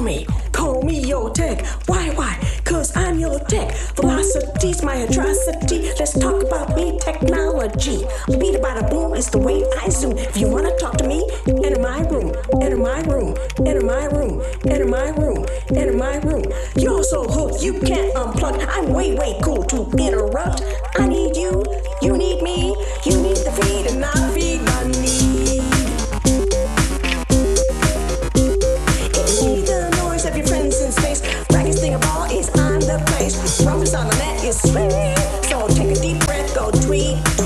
call me, call me your tech. Why, why? Cause I'm your tech. Velocity's my atrocity. Let's talk about me technology. Beat about a boom is the way I zoom. If you wanna talk to me, enter my room, enter my room, enter my room, enter my room, enter my room. You're so hooked, you can't unplug. I'm way, way cool to interrupt. I need you, you need me, you need sweet. So take a deep breath, go tweet.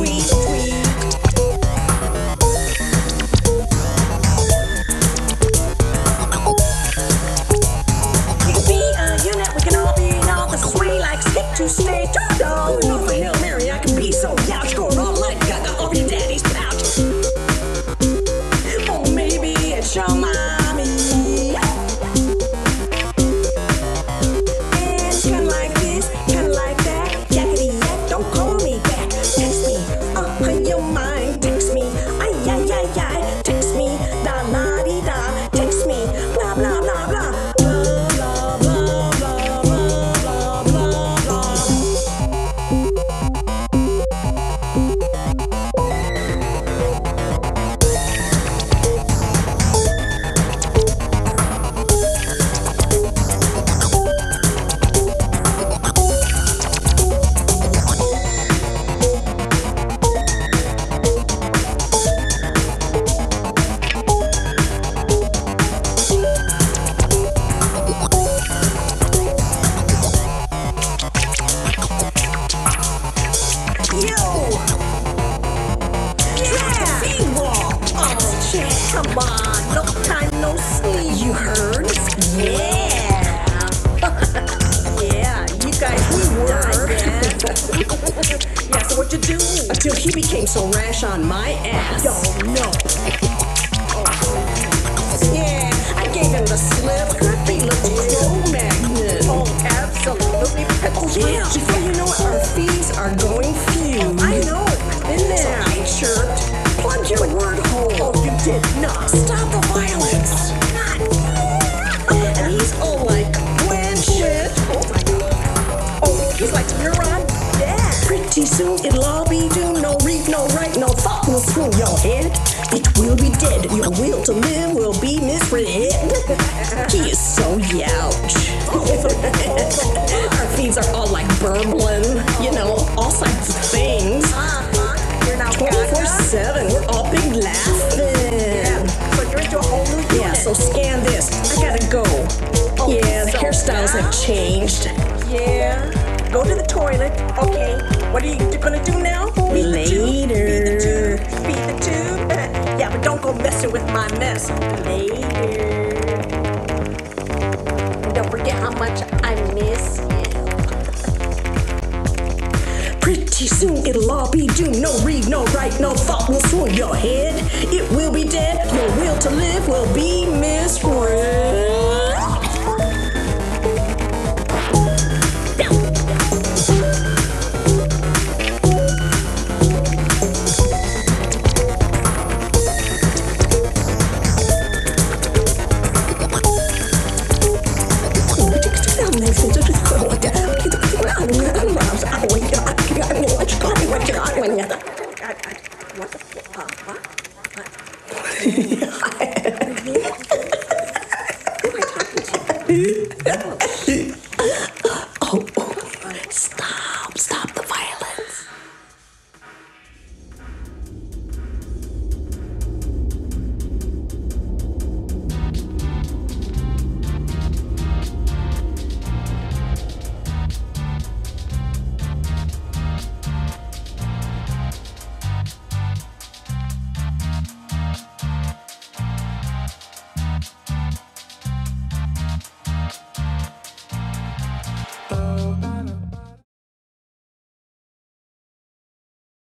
Yeah, so what you do? Until he became so rash on my ass. Oh, no. Yeah, I gave him the slip. He looked so magnet. Oh, absolutely. Oh, yeah, before you know it, our fees are going few. I know. Been there. I chirped. Plunge your word hole. Oh, you did not. Soon it'll all be doomed. No read, no write, no thought will swoon your head. It will be dead. Your will to live will be misread. he is so youch. Our feeds are all like burbling, you know, all kinds of things. You're now 24 7, we're all big laughing. So you're into a whole new. Yeah, so scan this. I gotta go. Oh, yeah, the hairstyles have changed. Yeah. Go to the toilet. Okay. What are you gonna do now? Beat the tube. Beat the Later. tube. Beat the tube. yeah, but don't go messing with my mess. Later. And don't forget how much I miss you. Pretty soon it'll all be doomed. No read, no write, no thought will swoon your head. It will be dead. Your will to live will be misread.